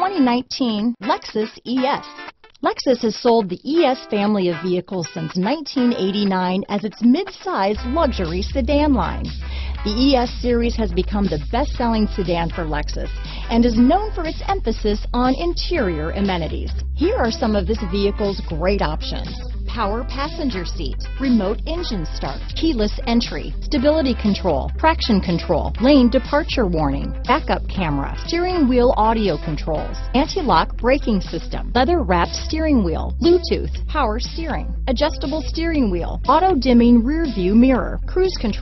2019 Lexus ES. Lexus has sold the ES family of vehicles since 1989 as its mid-size luxury sedan line. The ES series has become the best-selling sedan for Lexus and is known for its emphasis on interior amenities. Here are some of this vehicle's great options power passenger seat, remote engine start, keyless entry, stability control, traction control, lane departure warning, backup camera, steering wheel audio controls, anti-lock braking system, leather wrapped steering wheel, Bluetooth, power steering, adjustable steering wheel, auto dimming rear view mirror, cruise control,